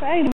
Bye.